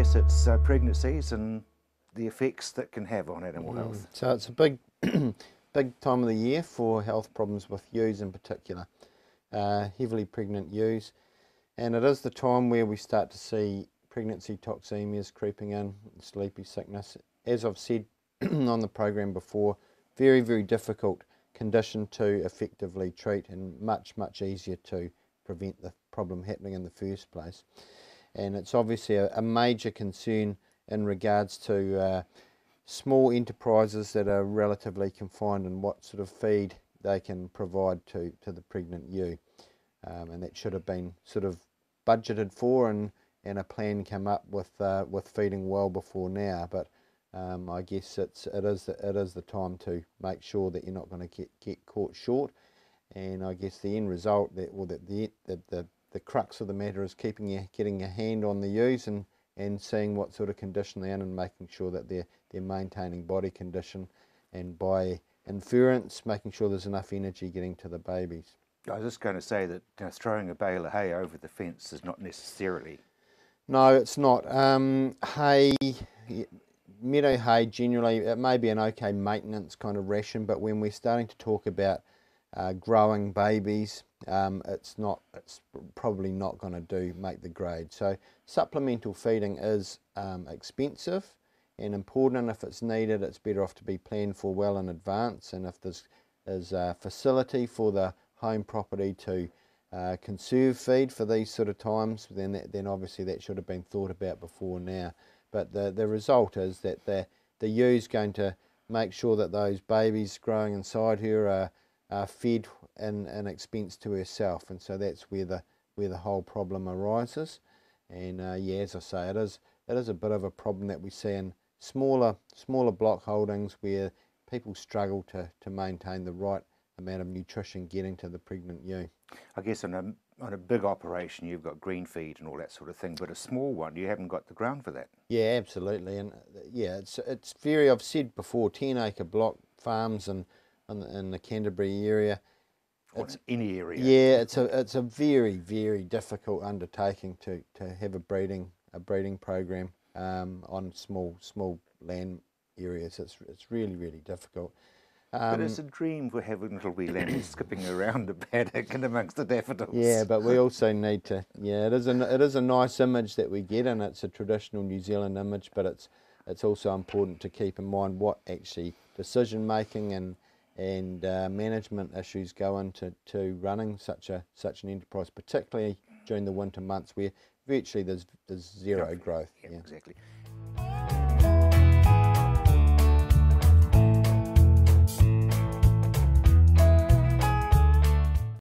us, it's uh, pregnancies and the effects that can have on animal health. So it's a big, big time of the year for health problems with ewes in particular, uh, heavily pregnant ewes, and it is the time where we start to see pregnancy toxemias creeping in, sleepy sickness. As I've said on the program before, very very difficult condition to effectively treat and much much easier to prevent the problem happening in the first place. And it's obviously a, a major concern in regards to uh, small enterprises that are relatively confined in what sort of feed they can provide to, to the pregnant ewe. Um, and that should have been sort of budgeted for and, and a plan come up with uh, with feeding well before now. But um, I guess it's it is the, it is the time to make sure that you're not going to get, get caught short. And I guess the end result that or that the, the the the crux of the matter is keeping your getting your hand on the ewes and and seeing what sort of condition they're in and making sure that they're, they're maintaining body condition and by inference making sure there's enough energy getting to the babies. I was just going to say that you know, throwing a bale of hay over the fence is not necessarily. No, it's not. Um, hay, meadow hay generally, it may be an okay maintenance kind of ration, but when we're starting to talk about uh, growing babies, um, it's not. It's probably not going to do make the grade. So supplemental feeding is um, expensive and important. If it's needed, it's better off to be planned for well in advance. And if there's is a facility for the home property to uh, conserve feed for these sort of times, then that, then obviously that should have been thought about before now. But the the result is that the the ewes going to make sure that those babies growing inside her are uh, fed an, an expense to herself, and so that's where the where the whole problem arises. And uh, yeah, as I say, it is it is a bit of a problem that we see in smaller smaller block holdings where people struggle to, to maintain the right amount of nutrition getting to the pregnant ewe. I guess on a on a big operation you've got green feed and all that sort of thing, but a small one you haven't got the ground for that. Yeah, absolutely, and uh, yeah, it's it's very. I've said before, ten acre block farms and in the, in the Canterbury area. It's, any area. Yeah, it's a it's a very very difficult undertaking to, to have a breeding a breeding program um, on small small land areas. It's it's really really difficult. Um, but it's a dream for having little wee lambs skipping around the paddock and amongst the daffodils. Yeah, but we also need to. Yeah, it is a it is a nice image that we get, and it's a traditional New Zealand image. But it's it's also important to keep in mind what actually decision making and and uh, management issues go into to running such a such an enterprise, particularly during the winter months where virtually there's there's zero growth. Yeah, yeah. Exactly.